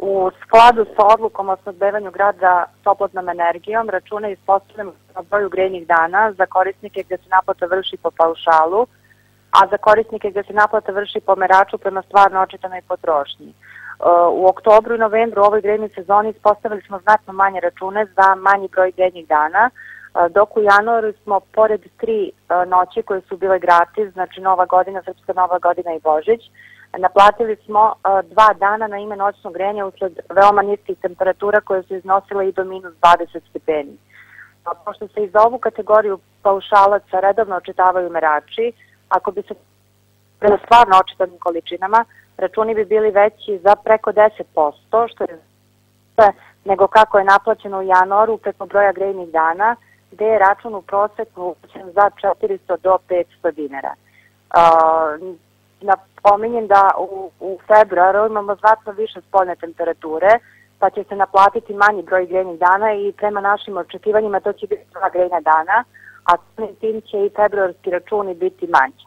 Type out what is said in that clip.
U skladu sa odlukom o snadbevanju grada toplotnom energijom računa ispostavljamo na broju grejnih dana za korisnike gdje se naplata vrši po paušalu, a za korisnike gdje se naplata vrši po meraču prema stvarno očitanoj potrošnji. E, u oktobru i novembru u ovoj grejnoj sezoni ispostavili smo znatno manje račune za manji broj grejnih dana, e, dok u januaru smo pored tri e, noći koje su bile gratis, znači Nova godina, Srpska Nova godina i Božić, naplatili smo e, dva dana na ime noćnog grenja usled veoma niskih temperatura koje su iznosile i do minus 20 stepeni. Pošto se i za ovu kategoriju paušalaca redovno očitavaju merači, ako bi se prema stvarno očitanim količinama, računi bi bili veći za preko 10%, što je nego kako je naplaćeno u januaru preko broja grejnih dana, gde je račun u proseku uplaćen za 400 do 500 dinara. Napominjem da u, u februaru imamo znatno više spoljne temperature, pa će se naplatiti manji broj grejnih dana i prema našim očekivanjima to će biti dva grejna dana, a tim će i februarski računi biti manji.